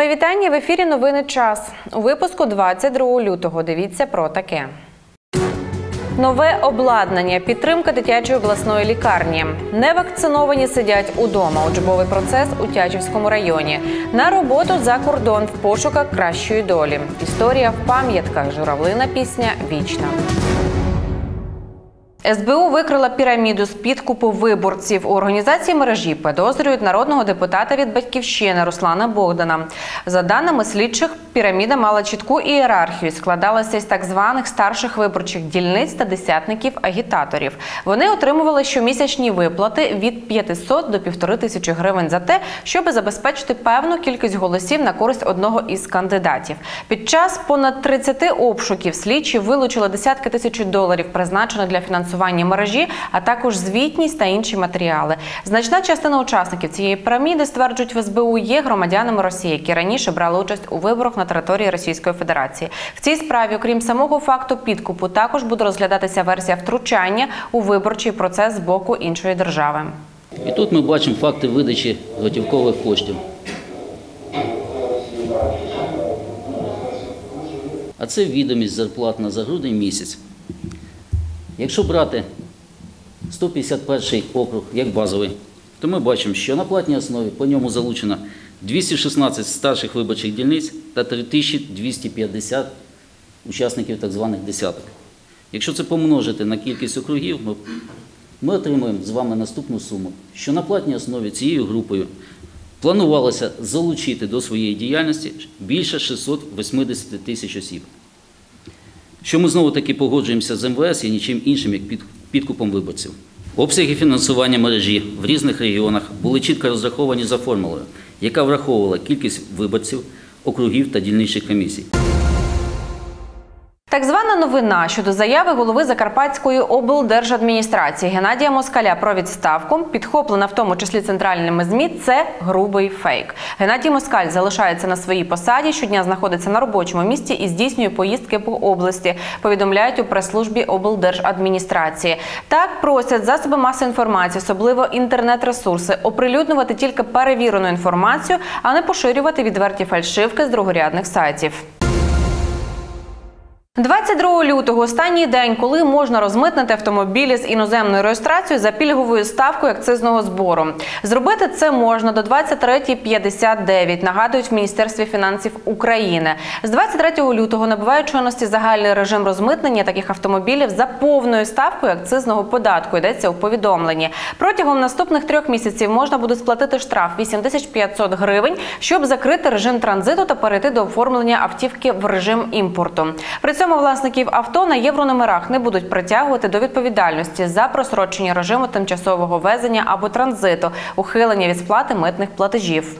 Мої вітання в ефірі Новини час. У випуску 22 лютого. Дивіться про таке. Нове обладнання, підтримка дитячої обласної лікарні. Невакциновані сидять удома. Учбовий процес у Тячівському районі. На роботу за кордон в пошуках кращої долі. Історія в пам'ятках. Журавлина пісня вічна. СБУ викрила піраміду з підкупу виборців. У організації мережі підозрюють народного депутата від батьківщини Руслана Богдана. За даними слідчих, піраміда мала чітку ієрархію, складалася з так званих старших виборчих дільниць та десятників агітаторів. Вони отримували щомісячні виплати від 500 до 1500 тисячі гривень за те, щоб забезпечити певну кількість голосів на користь одного із кандидатів. Під час понад 30 обшуків слідчі вилучили десятки тисяч доларів, призначених для фінансування мережі, а також звітність та інші матеріали. Значна частина учасників цієї піраміди стверджують в СБУ є громадянами Росії, які раніше брали участь у виборах на території Російської Федерації. В цій справі, окрім самого факту підкупу, також буде розглядатися версія втручання у виборчий процес з боку іншої держави. І тут ми бачимо факти видачі готівкових коштів. А це відомість зарплатна за грудень місяць. Якщо брати 151 округ як базовий, то ми бачимо, що на платній основі по ньому залучено 216 старших виборчих дільниць та 3250 учасників так званих десяток. Якщо це помножити на кількість округів, ми, ми отримуємо з вами наступну суму, що на платній основі цією групою планувалося залучити до своєї діяльності більше 680 тисяч осіб. Що ми знову таки погоджуємося з МВС і нічим іншим, як під, підкупом виборців. Обсяги фінансування мережі в різних регіонах були чітко розраховані за формулою, яка враховувала кількість виборців, округів та дільничних комісій. Так звана новина щодо заяви голови Закарпатської облдержадміністрації Геннадія Москаля про відставку, підхоплена в тому числі центральними змі. Це грубий фейк. Геннадій Москаль залишається на своїй посаді. Щодня знаходиться на робочому місці і здійснює поїздки по області. Повідомляють у прес-службі облдержадміністрації. Так просять засоби масової інформації, особливо інтернет-ресурси, оприлюднювати тільки перевірену інформацію, а не поширювати відверті фальшивки з другорядних сайтів. 22 лютого останній день, коли можна розмитнити автомобілі з іноземною реєстрацією за пільговою ставкою акцизного збору. Зробити це можна до 23.59, нагадують в Міністерстві фінансів України. З 23 лютого набуває чинності загальний режим розмитнення таких автомобілів за повною ставкою акцизного податку. Йдеться у повідомленні. Протягом наступних трьох місяців можна буде сплатити штраф 8500 гривень, щоб закрити режим транзиту та перейти до оформлення автівки в режим імпорту. При цьому власників авто на єврономерах не будуть притягувати до відповідальності за просрочення режиму тимчасового везення або транзиту, ухилення від сплати митних платежів.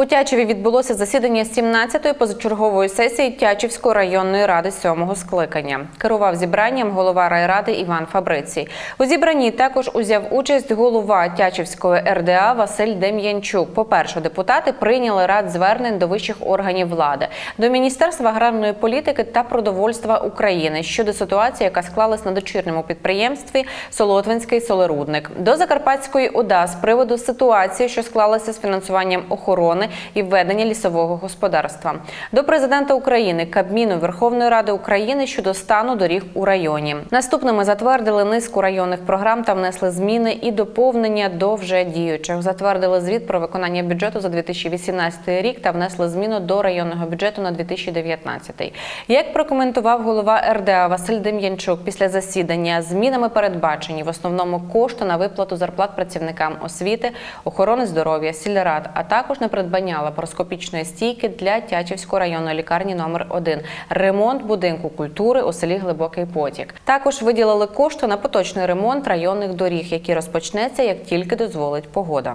У Тячеві відбулося засідання 17-ї позачергової сесії Тячівської районної ради сьомого скликання. Керував зібранням голова райради Іван Фабрицій. У зібранні також узяв участь голова Тячівської РДА Василь Дем'янчук. По-перше, депутати прийняли ряд звернень до вищих органів влади, до Міністерства аграрної політики та продовольства України щодо ситуації, яка склалась на дочірньому підприємстві Солотвинський солерудник, до Закарпатської ОДА з приводу ситуації, що склалася з фінансуванням охорони і введення лісового господарства до президента України, Кабміну Верховної Ради України щодо стану доріг у районі. Наступними затвердили низку районних програм та внесли зміни і доповнення до вже діючих. Затвердили звіт про виконання бюджету за 2018 рік та внесли зміну до районного бюджету на 2019. Як прокоментував голова РДА Василь Дем'янчук після засідання, змінами передбачені в основному кошти на виплату зарплат працівникам освіти, охорони здоров'я, сільрад, а також на придбання лапароскопічної стійки для Тячівської районної лікарні номер 1 ремонт будинку культури у селі Глибокий Потік. Також виділили кошти на поточний ремонт районних доріг, які розпочнеться як тільки дозволить погода.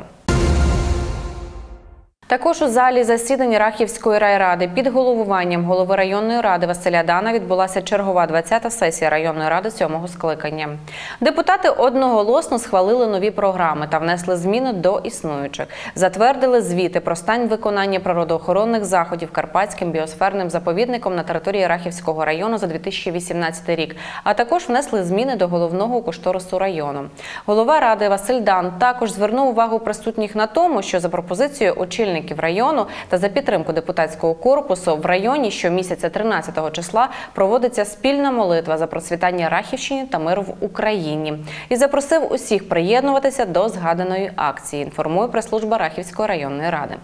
Також у залі засідань Рахівської райради під головуванням голови районної ради Василя Дана відбулася чергова 20-та сесія районної ради сьомого скликання. Депутати одноголосно схвалили нові програми та внесли зміни до існуючих. Затвердили звіти про стан виконання природоохоронних заходів Карпатським біосферним заповідником на території Рахівського району за 2018 рік, а також внесли зміни до головного кошторису району. Голова ради Василь Дан також звернув увагу присутніх на тому, що за пропозицією очільника очільників району та за підтримку депутатського корпусу в районі щомісяця 13 числа проводиться спільна молитва за процвітання Рахівщини та миру в Україні і запросив усіх приєднуватися до згаданої акції. Інформує прес-служба Рахівської районної ради.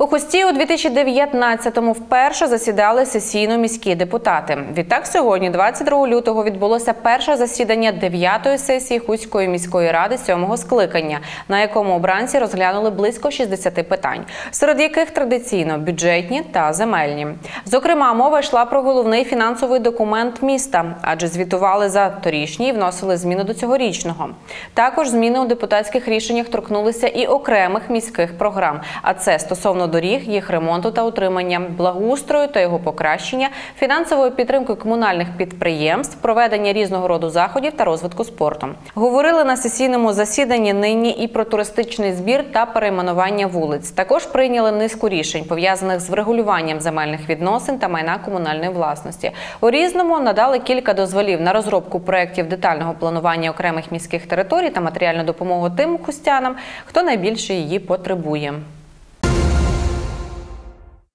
У Хусті у 2019-му вперше засідали сесійно-міські депутати. Відтак сьогодні, 22 лютого, відбулося перше засідання 9-ї сесії Хуської міської ради 7-го скликання, на якому обранці розглянули близько 60 питань, серед яких традиційно бюджетні та земельні. Зокрема, мова йшла про головний фінансовий документ міста, адже звітували за торішній і вносили зміни до цьогорічного. Також зміни у депутатських рішеннях торкнулися і окремих міських програм. А це стосовно доріг, їх ремонту та утримання, благоустрою та його покращення, фінансової підтримки комунальних підприємств, проведення різного роду заходів та розвитку спорту. Говорили на сесійному засіданні нині і про туристичний збір та перейменування вулиць. Також прийняли низку рішень пов'язаних з врегулюванням земельних відносин та майна комунальної власності. У різному надали кілька дозволів на розробку проєктів детального планування окремих міських територій та матеріальну допомогу тим хустянам, хто найбільше її потребує.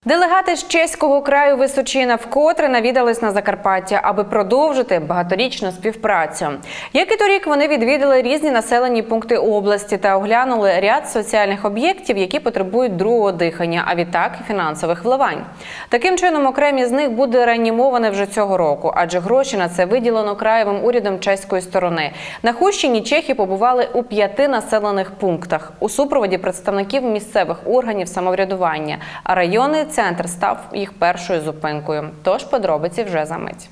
Делегати з чеського краю Височина вкотре навідались на Закарпаття, аби продовжити багаторічну співпрацю. Як і торік, вони відвідали різні населені пункти області та оглянули ряд соціальних об'єктів, які потребують другого дихання, а відтак фінансових вливань. Таким чином, окремі з них буде реанімоване вже цього року, адже гроші на це виділено краєвим урядом чеської сторони. На Хущині чехи побували у п'яти населених пунктах у супроводі представників місцевих органів самоврядування. А районний центр став їх першою зупинкою. Тож подробиці вже за мить.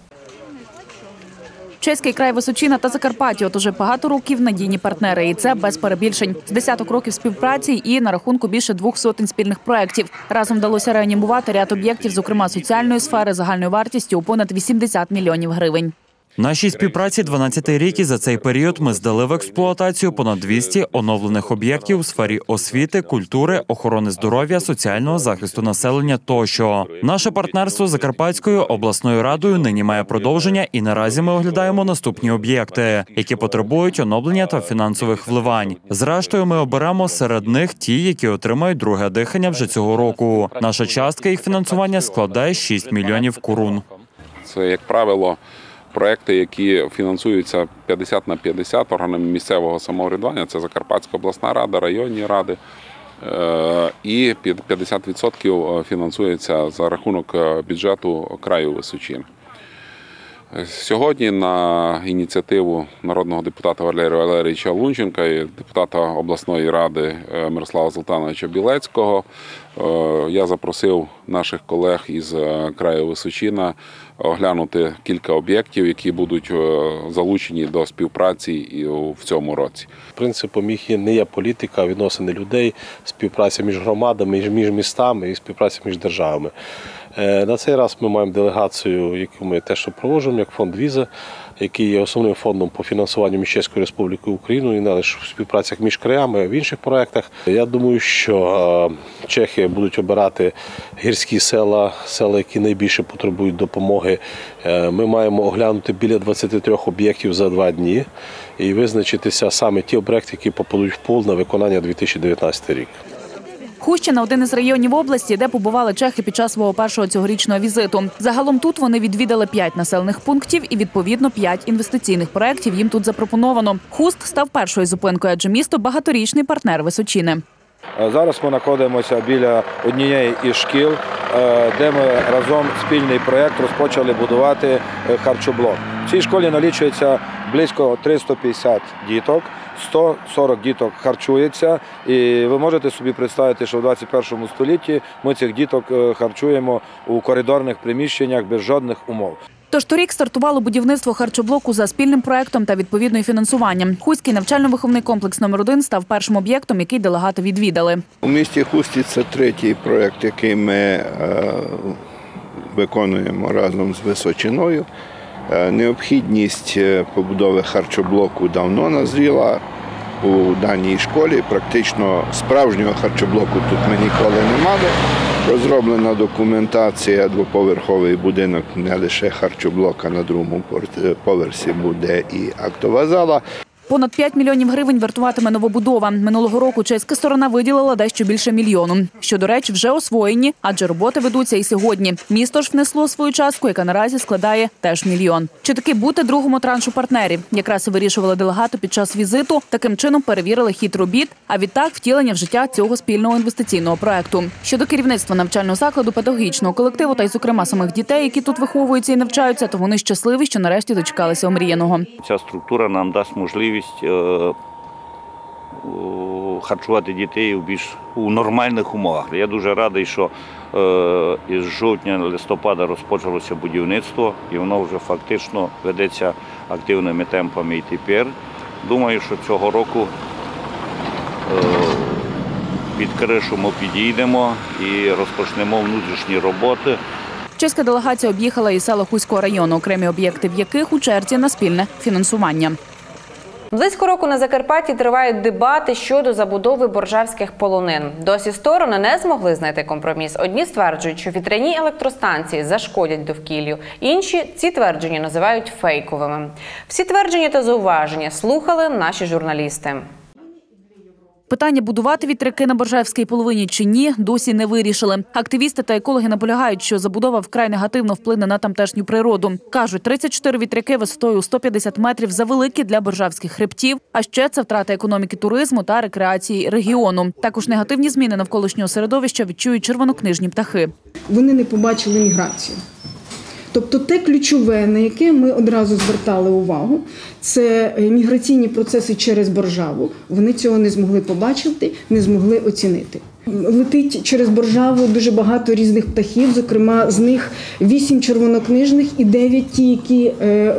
Чеський край Височина та Закарпаття от уже багато років надійні партнери, і це без перебільшень. З десяток років співпраці і на рахунку більше двох сотень спільних проєктів. Разом вдалося реанімувати ряд об'єктів, зокрема соціальної сфери, загальною вартістю у понад 80 мільйонів гривень. Нашій співпраці 12-й рік і за цей період ми здали в експлуатацію понад 200 оновлених об'єктів у сфері освіти, культури, охорони здоров'я, соціального захисту населення тощо. Наше партнерство з Закарпатською обласною радою нині має продовження, і наразі ми оглядаємо наступні об'єкти, які потребують оновлення та фінансових вливань. Зрештою, ми оберемо серед них ті, які отримають друге дихання вже цього року. Наша частка їх фінансування складає 6 мільйонів корун. Це, як правило, проекти, які фінансуються 50 на 50 органами місцевого самоврядування. Це Закарпатська обласна рада, районні ради. Е, І під 50% фінансується за рахунок е, бюджету краю Височин. Сьогодні на ініціативу народного депутата Валерія Валерійовича Лунченка і депутата обласної ради е, Мирослава Золтановича Білецького е, я запросив наших колег із е, краю Височина оглянути кілька об'єктів, які будуть залучені до співпраці і в цьому році. Принципом їх є не є політика, а відносини людей, співпраця між громадами, між містами і співпраця між державами. Е, На цей раз ми маємо делегацію, яку ми теж проводжуємо, як фонд Віза, який є основним фондом по фінансуванню між Чеською Республікою Україною, і не лише в співпрацях між краями, в інших проєктах. Я думаю, що е, Чехи будуть обирати гірські села, села, які найбільше потребують допомоги. Е, Ми маємо оглянути біля 23 об'єктів за два дні і визначитися саме ті об'єкти, які попадуть в пул на виконання 2019 рік. Хущина один із районів області, де побували чехи під час свого першого цьогорічного візиту. Загалом тут вони відвідали п'ять населених пунктів і відповідно п'ять інвестиційних проєктів їм тут запропоновано. Хуст став першою зупинкою, адже місто багаторічний партнер Височини. Е, Зараз ми знаходимося біля однієї із шкіл, е, де ми разом спільний проєкт розпочали будувати е, харчоблок. В цій школі налічується близько 350 діток, 140 діток харчується. І ви можете собі представити, що в 21 столітті ми цих діток харчуємо у коридорних приміщеннях без жодних умов. Тож торік стартувало будівництво харчоблоку за спільним проектом та відповідною фінансуванням. Хуський навчально-виховний комплекс номер 1 став першим об'єктом, який делегати відвідали. У місті Хусті це третій проєкт, який ми е, виконуємо разом з Височиною. Е, Необхідність е, побудови харчоблоку давно назріла у даній школі. Практично справжнього харчоблоку тут ми ніколи не мали. Розроблена документація, двоповерховий будинок, не лише харчоблока на другому поверсі буде і актова зала. Понад 5 мільйонів гривень вартуватиме новобудова. Минулого року чеська сторона виділила дещо більше мільйону. Що, до речі, вже освоєні, адже роботи ведуться і сьогодні. Місто ж внесло свою частку, яка наразі складає теж мільйон. Чи таки бути другому траншу партнерів? Якраз і вирішували делегати під час візиту. Таким чином перевірили хід робіт, а відтак втілення в життя цього спільного інвестиційного проекту. Щодо керівництва навчального закладу, педагогічного колективу та й, зокрема, самих дітей, які тут виховуються і навчаються, то вони щасливі, що нарешті дочекалися омріяного. Ця структура нам дасть можливість е, е, харчувати дітей у більш у нормальних умовах. Я дуже радий, що е, із жовтня листопада розпочалося будівництво, і воно вже фактично ведеться активними темпами і тепер. Думаю, що цього року е, під кришу ми підійдемо і розпочнемо внутрішні роботи. Чеська делегація об'їхала і села Хуського району, окремі об'єкти в яких у черзі на спільне фінансування. Близько року на Закарпатті тривають дебати щодо забудови боржавських полонин. Досі сторони не змогли знайти компроміс. Одні стверджують, що вітряні електростанції зашкодять довкіллю. Інші ці твердження називають фейковими. Всі твердження та зауваження слухали наші журналісти. Питання будувати вітряки на Боржаївській половині чи ні, досі не вирішили. Активісти та екологи наполягають, що забудова вкрай негативно вплине на тамтешню природу. кажуть, 34 вітряки висотою у 150 метрів завеликі для боржавських хребтів. А ще це втрата економіки туризму та рекреації регіону. Також негативні зміни навколишнього середовища відчують червонокнижні птахи. вони не побачили міграцію. Тобто те ключове, на яке ми одразу звертали увагу, це е, міграційні процеси через Боржаву. Вони цього не змогли побачити, не змогли оцінити. Летить через Боржаву дуже багато різних птахів, зокрема з них вісім червонокнижних і дев'ять ті, які е, е,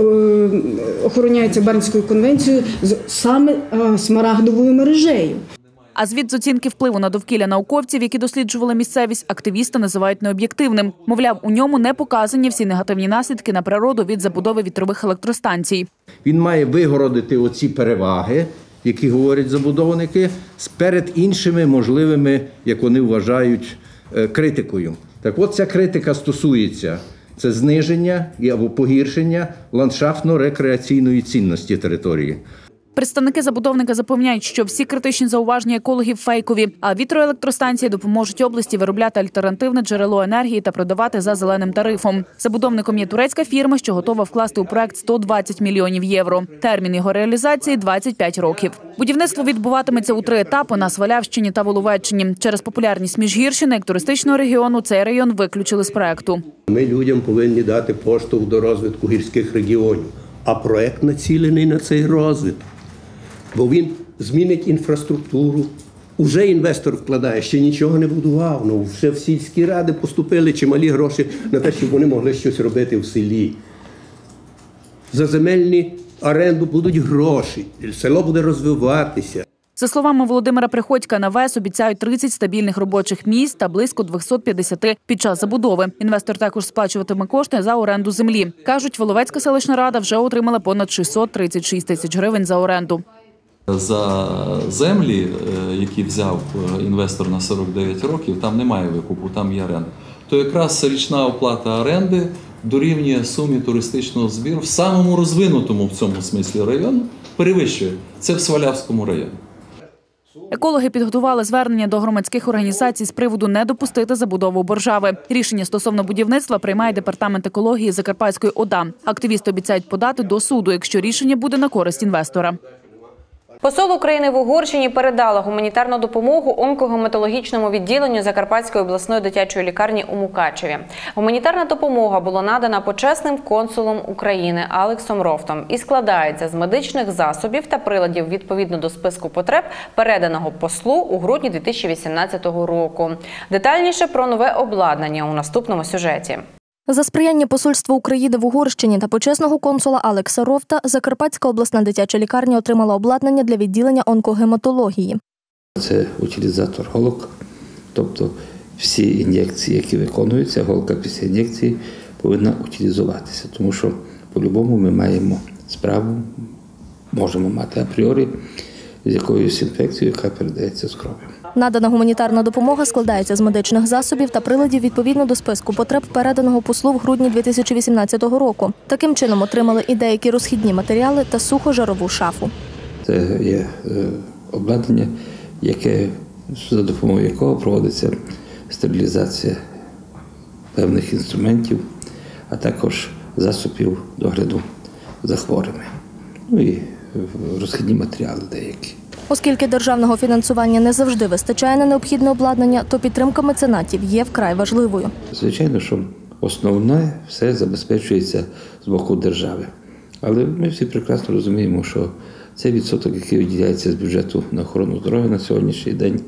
охороняються Бернською конвенцією з саме е, смарагдовою мережею. А звіт з оцінки впливу на довкілля науковців, які досліджували місцевість, активісти називають необ'єктивним. Мовляв, у ньому не показані всі негативні наслідки на природу від забудови вітрових електростанцій. Він має вигородити оці переваги, які говорять забудовники, перед іншими можливими, як вони вважають, е, критикою. Так от ця критика стосується це зниження або погіршення ландшафтно-рекреаційної цінності території. Представники забудовника запевняють, що всі критичні зауваження екологів фейкові, а вітроелектростанції допоможуть області виробляти альтернативне джерело енергії та продавати за зеленим тарифом. Забудовником є турецька фірма, що готова вкласти у проект 120 мільйонів євро. Термін його реалізації 25 років. Будівництво відбуватиметься у три етапи на Свалявщині та Воловеччині. Через популярність Міжгірщини як туристичного регіону цей район виключили з проекту. Ми людям повинні дати поштовх до розвитку гірських регіонів, а проект націлений на цей розвиток. Бо він змінить інфраструктуру. Уже інвестор вкладає, ще нічого не будував. Ну вже в сільські ради поступили чималі гроші на те, щоб вони могли щось робити в селі. За земельні оренду будуть гроші, село буде розвиватися. За словами Володимира Приходька, на ВЕС обіцяють 30 стабільних робочих місць та близько 250 під час забудови. Інвестор також сплачуватиме кошти за оренду землі. Кажуть, Воловецька селищна рада вже отримала понад 636 тисяч гривень за оренду. За землі, е, які взяв е, інвестор на 49 років, там немає викупу, там є оренда. То якраз річна оплата оренди дорівнює сумі туристичного збіру в самому розвинутому в цьому смислі району, перевищує. Це в Свалявському районі. Екологи підготували звернення до громадських організацій з приводу не допустити забудову боржави. Рішення стосовно будівництва приймає департамент екології Закарпатської ОДА. Активісти обіцяють подати до суду, якщо рішення буде на користь інвестора. Посол України в Угорщині передала гуманітарну допомогу онкогематологічному відділенню Закарпатської обласної дитячої лікарні у Мукачеві. Гуманітарна допомога була надана почесним консулом України Алексом Рофтом і складається з медичних засобів та приладів відповідно до списку потреб, переданого послу у грудні 2018 року. Детальніше про нове обладнання у наступному сюжеті. За сприяння посольства України в Угорщині та почесного консула Алекса Ровта Закарпатська обласна дитяча лікарня отримала обладнання для відділення онкогематології. Це утилізатор голок, тобто всі ін'єкції, які виконуються, голка після ін'єкції повинна утилізуватися, тому що по-любому ми маємо справу, можемо мати апріорі з якоюсь інфекцією, яка передається з кров'ю. Надана гуманітарна допомога складається з медичних засобів та приладів відповідно до списку потреб, переданого послу в грудні 2018 року. Таким чином отримали і деякі розхідні матеріали та сухожарову шафу. Це є е, обладнання, яке, за допомогою якого проводиться стерилізація певних інструментів, а також засобів догляду за хворими. Ну і е, розхідні матеріали деякі. Оскільки державного фінансування не завжди вистачає на необхідне обладнання, то підтримка меценатів є вкрай важливою. Звичайно, що основне все забезпечується з боку держави. Але ми всі прекрасно розуміємо, що цей відсоток, який виділяється з бюджету на охорону здоров'я на сьогоднішній день,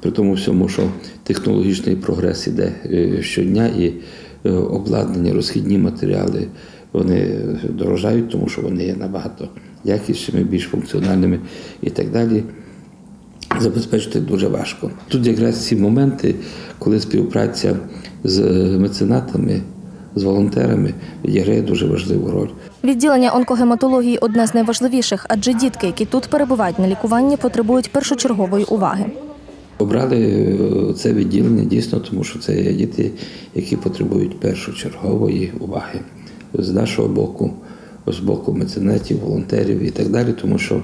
при тому всьому, що технологічний прогрес іде е, щодня, і е, обладнання, розхідні матеріали вони дорожають, тому що вони є набагато якіснішими, більш функціональними і так далі. Забезпечити дуже важко. Тут якраз ці моменти, коли співпраця з меценатами, з волонтерами відіграє дуже важливу роль. Відділення онкогематології одне з найважливіших, адже дітки, які тут перебувають на лікуванні, потребують першочергової уваги. Обрали е, це відділення дійсно, тому що це є діти, які потребують першочергової уваги з нашого боку, з боку меценатів, волонтерів і так далі, тому що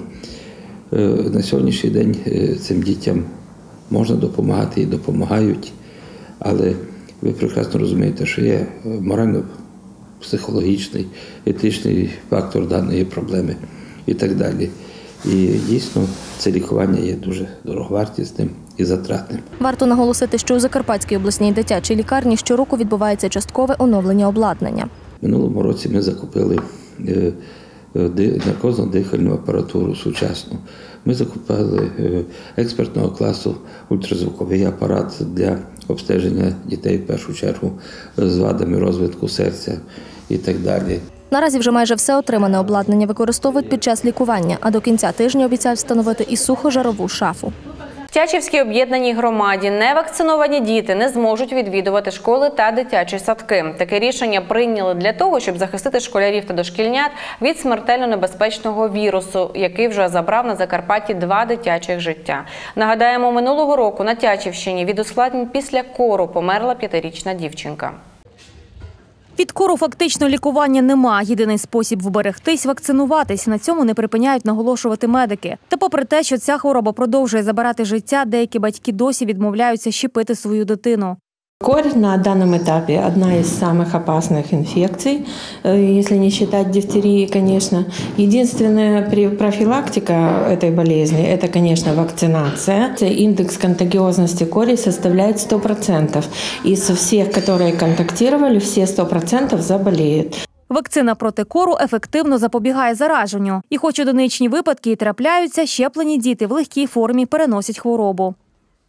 е, на сьогоднішній день е, цим дітям можна допомагати і допомагають, але ви прекрасно розумієте, що є морально-психологічний, етичний фактор даної проблеми і так далі. І дійсно це лікування є дуже дороговартісним і затратним. Варто наголосити, що у Закарпатській обласній дитячій лікарні щороку відбувається часткове оновлення обладнання. Минулому році ми закупили наркозно-дихальну апаратуру сучасну. Ми закупили е, експертного класу ультразвуковий апарат для обстеження дітей в першу чергу з вадами розвитку серця і так далі. Наразі вже майже все отримане обладнання використовують під час лікування, а до кінця тижня обіцяють встановити і сухожарову шафу. В Тячівській об'єднаній громаді невакциновані діти не зможуть відвідувати школи та дитячі садки. Таке рішення прийняли для того, щоб захистити школярів та дошкільнят від смертельно небезпечного вірусу, який вже забрав на Закарпатті два дитячих життя. Нагадаємо, минулого року на Тячівщині від ускладнень після кору померла п'ятирічна дівчинка. Від кору фактично лікування нема. Єдиний спосіб вберегтись вакцинуватись. На цьому не припиняють наголошувати медики. Та попри те, що ця хвороба продовжує забирати життя, деякі батьки досі відмовляються щепити свою дитину. Корь на данном этапе одна из самых опасных инфекций, э, если не считать дифтерии, конечно. Единственная при- профилактика этой болезни – это, конечно, вакцинация. Индекс контагиозности кори составляет 100%. Из всех, которые контактировали, все 100% заболеют. Вакцина проти кору ефективно запобігає зараженню. І хоч одиничні випадки і трапляються, щеплені діти в легкій формі переносять хворобу.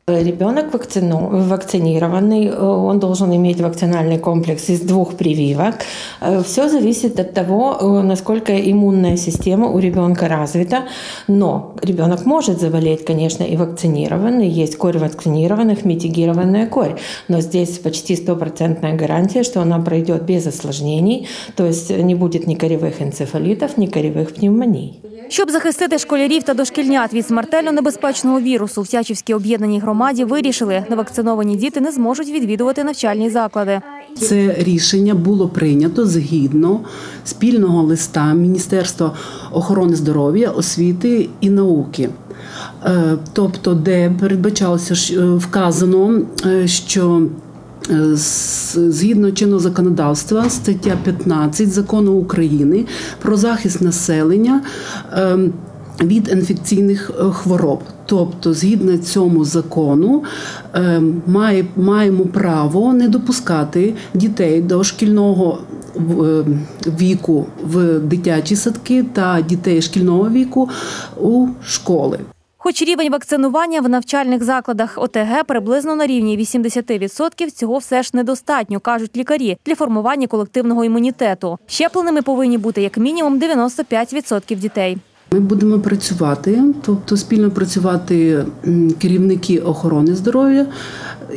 Ребенок вакцину- вакцинированный, э, он должен иметь вакцинальный комплекс из двух прививок. Все зависит от того, э, насколько иммунная система у ребенка развита. Но ребенок может заболеть, конечно, и вакцинированный. Есть корь вакцинированных, митигированная корь. Но здесь почти стопроцентная гарантия, что она пройдет без осложнений. То есть не будет ни коревых энцефалитов, ни коревых пневмоний. Щоб захистити школярів та дошкільнят від смертельно небезпечного вірусу, в Тячівській об'єднаній громаді вирішили, невакциновані діти не зможуть відвідувати навчальні заклади. Це рішення було прийнято згідно спільного листа Міністерства охорони здоров'я, освіти і науки. Е, Тобто, де передбачалося е, вказано, е, що згідно чинного законодавства, стаття 15 закону України про захист населення. е, від інфекційних е, хвороб. Тобто, згідно цьому закону, е, маємо право не допускати дітей до шкільного е, віку в дитячі садки та дітей шкільного віку у школи. Хоч рівень вакцинування в навчальних закладах ОТГ приблизно на рівні 80%, цього все ж недостатньо, кажуть лікарі, для формування колективного імунітету. Щепленими повинні бути як мінімум 95% дітей. Ми будемо працювати, тобто спільно працювати керівники охорони здоров'я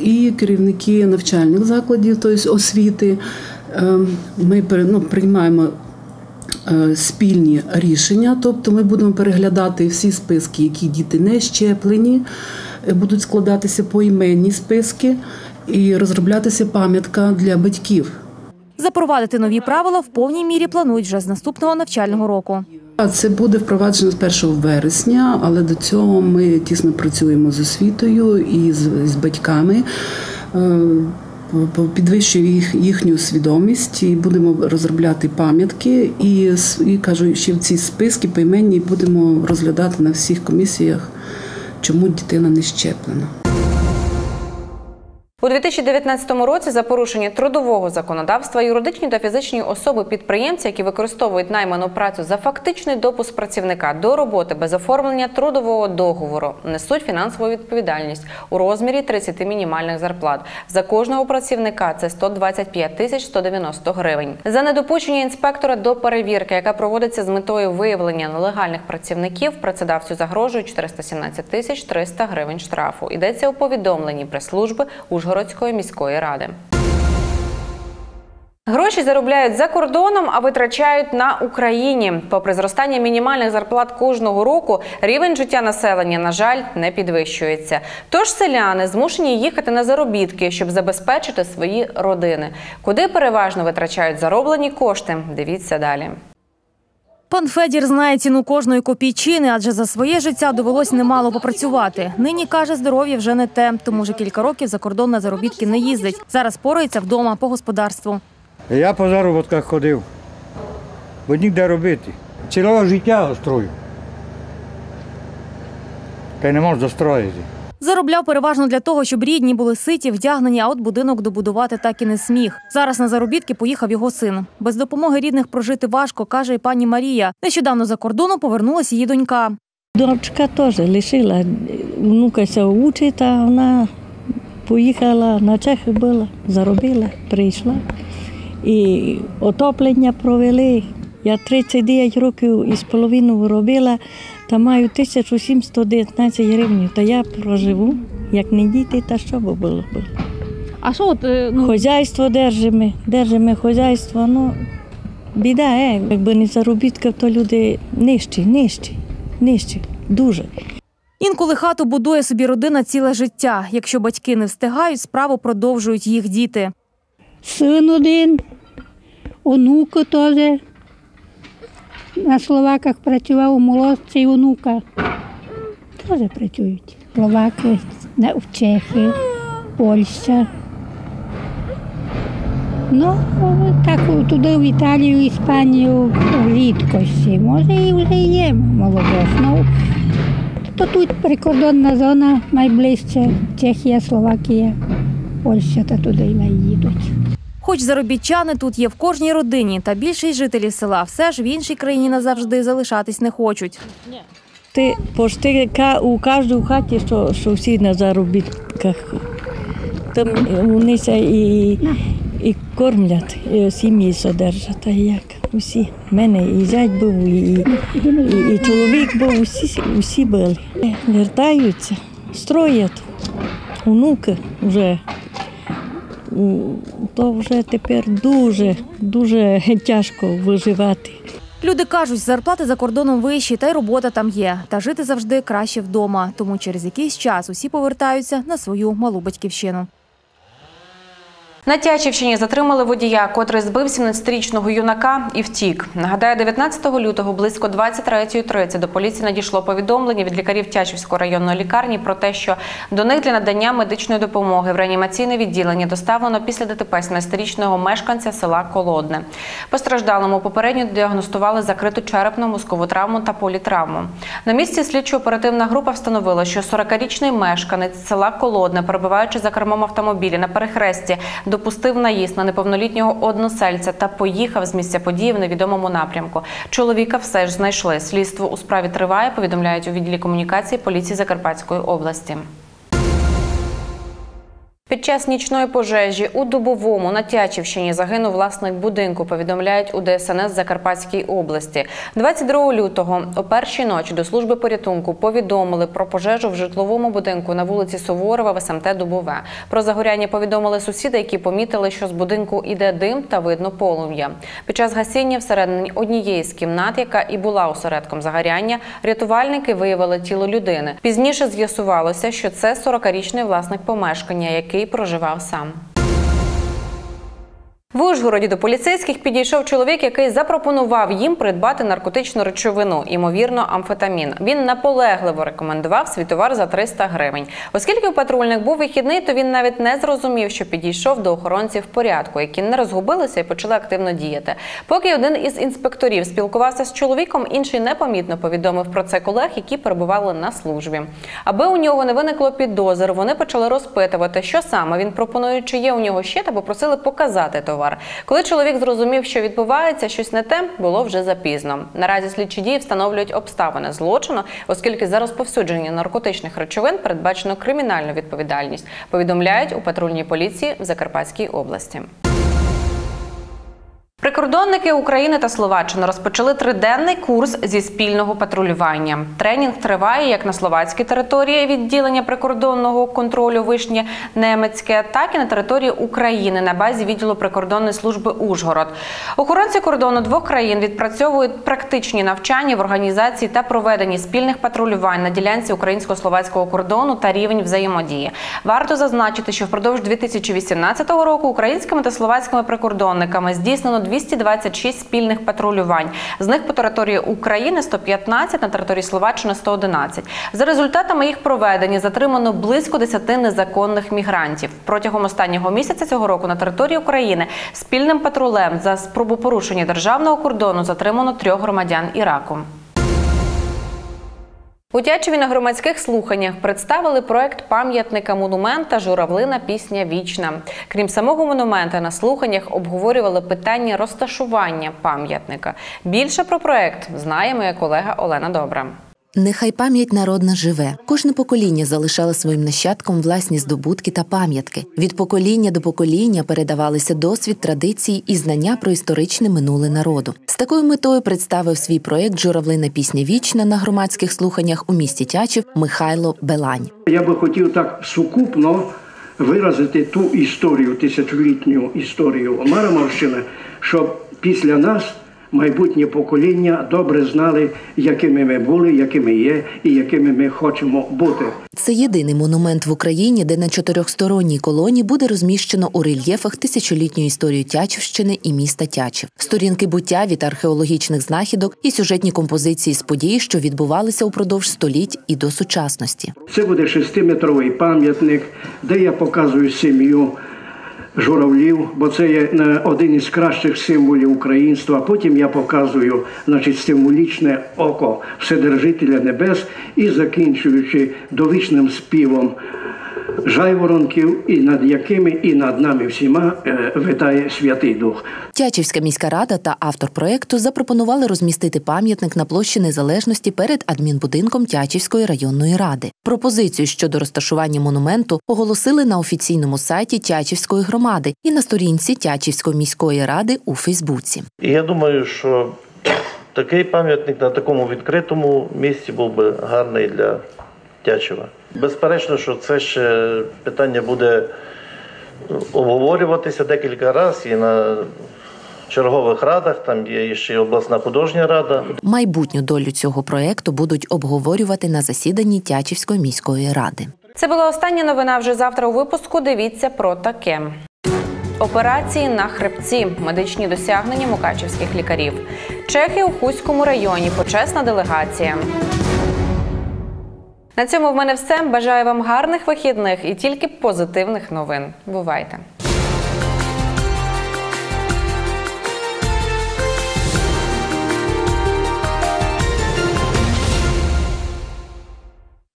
і керівники навчальних закладів, тобто освіти. Е, Ми ну, приймаємо спільні рішення, тобто ми будемо переглядати всі списки, які діти не щеплені, е, будуть складатися поіменні списки і розроблятися пам'ятка для батьків. Запровадити нові правила в повній мірі планують вже з наступного навчального року. Це буде впроваджено з 1 вересня, але до цього ми тісно працюємо з освітою і з, з батьками. Підвищуємо їх, їхню свідомість і будемо розробляти пам'ятки. І, і кажу, ще в ці списки поіменні будемо розглядати на всіх комісіях, чому дитина не щеплена. У 2019 році за порушення трудового законодавства юридичні та фізичні особи підприємці, які використовують найману працю за фактичний допуск працівника до роботи без оформлення трудового договору, несуть фінансову відповідальність у розмірі 30 мінімальних зарплат. За кожного працівника це 125 тисяч 190 гривень. За недопущення інспектора до перевірки, яка проводиться з метою виявлення нелегальних працівників, працедавцю загрожує 417 тисяч 300 гривень штрафу. Йдеться у повідомленні прес-служби Ужгородської міської ради. Гроші заробляють за кордоном, а витрачають на Україні. Попри зростання мінімальних зарплат кожного року, рівень життя населення, на жаль, не підвищується. Тож селяни змушені їхати на заробітки, щоб забезпечити свої родини. Куди переважно витрачають зароблені кошти? Дивіться далі. Пан Федір знає ціну кожної копійчини, адже за своє життя довелось немало попрацювати. Нині каже, здоров'я вже не те, тому вже кілька років за кордон на заробітки не їздить. Зараз порається вдома по господарству. Я по заробітках ходив, бо ніде робити. Цілого життя строю. Та й не можу достроїти. Заробляв переважно для того, щоб рідні були ситі, вдягнені, а от будинок добудувати так і не сміг. Зараз на заробітки поїхав його син. Без допомоги рідних прожити важко, каже і пані Марія. Нещодавно за кордону повернулася її донька. Дочка теж лишила, внука ся учить, а вона поїхала на Чехи була, заробила, прийшла. І отоплення провели. Я 39 років із половиною робила, та маю 1719 гривень. Та я проживу, як не діти, та що би було. було. А що от ну Хозяйство держимо, держимо хозяйство, ну біда, е, якби не заробітка, то люди нижчі, нижчі, нижчі, дуже. Інколи хату будує собі родина ціле життя. Якщо батьки не встигають, справу продовжують їх діти. син один, онука теж. На Словаках працював у молодці онука. Теж працюють. Словаки, в Чехії, Польща. Ну, так туди в Італію, Іспанію рідкості. Може, і вже є молодіж. Ну, то тут прикордонна зона найближче. Чехія, Словакія, Польща та туди й їдуть. Хоч заробітчани тут є в кожній родині, та більшість жителів села все ж в іншій країні назавжди залишатись не хочуть. Ти пошти у кожній хаті, що, що всі на заробітках. Там вони і, і кормлять, і сім'ї содержать, та як усі. У мене і зять був, і, і, і чоловік був, усі, усі були. Вертаються, строять, онуки вже. То вже тепер дуже, дуже тяжко виживати. Люди кажуть, зарплати за кордоном вищі, та й робота там є. Та жити завжди краще вдома. Тому через якийсь час усі повертаються на свою малу батьківщину. На Тячівщині затримали водія, котрий збив 17-річного юнака і втік. Нагадаю, 19 лютого близько 23.30 до поліції надійшло повідомлення від лікарів Тячівської районної лікарні про те, що до них для надання медичної допомоги в реанімаційне відділення доставлено після ДТП 17-річного мешканця села Колодне. Постраждалому попередньо діагностували закриту черепну мозкову травму та політравму. На місці слідчо-оперативна група встановила, що 40-річний мешканець села Колодне, перебуваючи за кермом автомобіля на перехресті, допустив наїзд на неповнолітнього односельця та поїхав з місця події в невідомому напрямку. Чоловіка все ж знайшли. Слідство у справі триває. Повідомляють у відділі комунікації поліції Закарпатської області. Під час нічної пожежі у Дубовому на Тячівщині загинув власник будинку. Повідомляють у ДСНС Закарпатській області. 22 лютого о першій ночі до служби порятунку повідомили про пожежу в житловому будинку на вулиці Суворова в СМТ Дубове. Про загоряння повідомили сусіди, які помітили, що з будинку іде дим та видно полум'я. Під час гасіння всередині однієї з кімнат, яка і була осередком загоряння, рятувальники виявили тіло людини. Пізніше з'ясувалося, що це 40-річний власник помешкання, який проживав сам. В Ужгороді до поліцейських підійшов чоловік, який запропонував їм придбати наркотичну речовину, ймовірно, амфетамін. Він наполегливо рекомендував свій товар за 300 гривень. Оскільки у патрульних був вихідний, то він навіть не зрозумів, що підійшов до охоронців порядку, які не розгубилися і почали активно діяти. Поки один із інспекторів спілкувався з чоловіком, інший непомітно повідомив про це колег, які перебували на службі. Аби у нього не виникло підозр, вони почали розпитувати, що саме він пропонує, чи є у нього ще, та попросили показати товар. Коли чоловік зрозумів, що відбувається щось не те, було вже запізно. Наразі слідчі дії встановлюють обставини злочину, оскільки за розповсюдження наркотичних речовин передбачено кримінальну відповідальність. Повідомляють у патрульній поліції в Закарпатській області. Прикордонники України та Словаччини розпочали триденний курс зі спільного патрулювання. Тренінг триває як на словацькій території відділення прикордонного контролю Вишнє Немецьке, так і на території України на базі відділу прикордонної служби Ужгород. Охоронці кордону двох країн відпрацьовують практичні навчання в організації та проведенні спільних патрулювань на ділянці українсько-словацького кордону та рівень взаємодії. Варто зазначити, що впродовж 2018 року українськими та словацькими прикордонниками здійснено 226 спільних патрулювань. З них по території України 115, на території Словаччини 111. За результатами їх проведення затримано близько 10 незаконних мігрантів. Протягом останнього місяця цього року на території України спільним патрулем за спробу порушення державного кордону затримано трьох громадян Іраку. У Тячеві на громадських слуханнях представили проект пам'ятника монумента Журавлина пісня вічна. Крім самого монумента, на слуханнях обговорювали питання розташування пам'ятника. Більше про проект знає моя колега Олена Добра. Нехай пам'ять народна живе. Кожне покоління залишало своїм нащадкам власні здобутки та пам'ятки. Від покоління до покоління передавалися досвід, традиції і знання про історичне минуле народу. З такою метою представив свій проєкт Журавлина пісня вічна на громадських слуханнях у місті Тячів Михайло Белань. Я би хотів так сукупно виразити ту історію, тисячолітню історію Марамовщини, щоб після нас майбутнє покоління добре знали, якими ми були, якими є і якими ми хочемо бути. Це єдиний монумент в Україні, де на чотирьохсторонній колоні буде розміщено у рельєфах тисячолітню історію Тячівщини і міста Тячів, сторінки буття від археологічних знахідок і сюжетні композиції з подій, що відбувалися упродовж століть і до сучасності. Це буде шестиметровий пам'ятник, де я показую сім'ю журавлів, бо це є е, один із кращих символів українства. Потім я показую значить, символічне око Вседержителя Небес і закінчуючи довічним співом жайворонків, і над якими і над нами всіма е, витає Святий Дух. Тячівська міська рада та автор проекту запропонували розмістити пам'ятник на площі Незалежності перед адмінбудинком Тячівської районної ради. Пропозицію щодо розташування монументу оголосили на офіційному сайті Тячівської громади і на сторінці Тячівської міської ради у Фейсбуці. Я думаю, що такий пам'ятник на такому відкритому місці був би гарний для Тячева. Безперечно, що це ще питання буде обговорюватися декілька разів і на чергових радах. Там є ще й обласна художня рада. Майбутню долю цього проекту будуть обговорювати на засіданні Тячівської міської ради. Це була остання новина. Вже завтра у випуску. Дивіться про таке. Операції на хребці, медичні досягнення мукачівських лікарів. Чехи у Хуському районі. Почесна делегація. На цьому в мене все. Бажаю вам гарних вихідних і тільки позитивних новин. Бувайте!